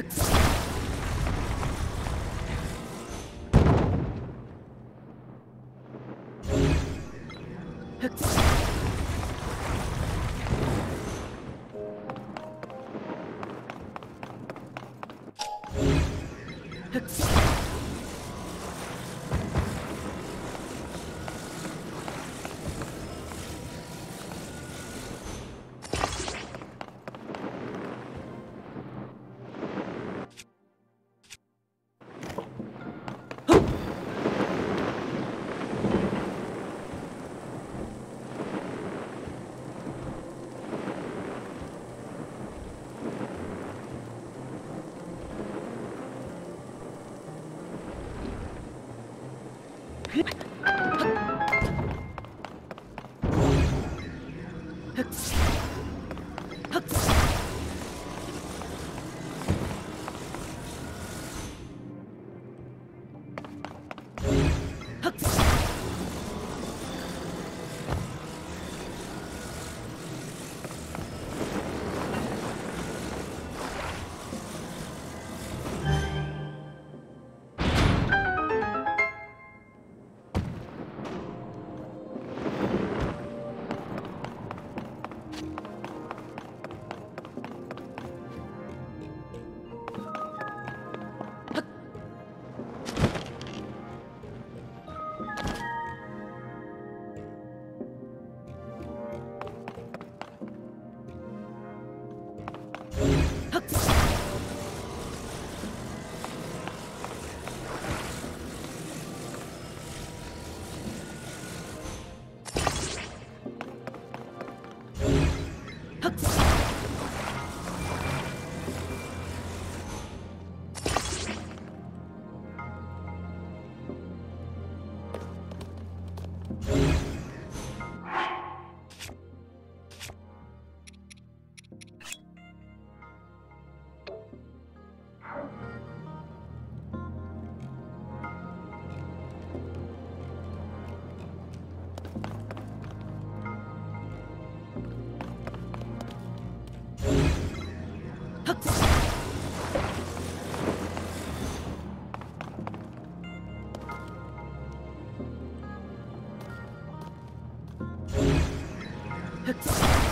Hooks. Huck. Thức Attack!